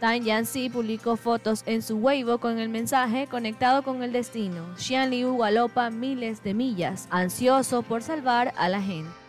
Tan Yanxi publicó fotos en su Weibo con el mensaje conectado con el destino. Xian Liu galopa miles de millas, ansioso por salvar a la gente.